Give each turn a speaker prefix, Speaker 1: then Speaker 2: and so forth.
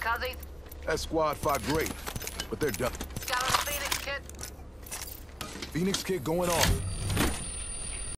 Speaker 1: Kazi?
Speaker 2: That squad fought great, but they're done.
Speaker 1: Scout Phoenix kit.
Speaker 2: Phoenix kid going off.